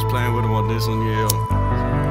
just playing with him on this one, yeah.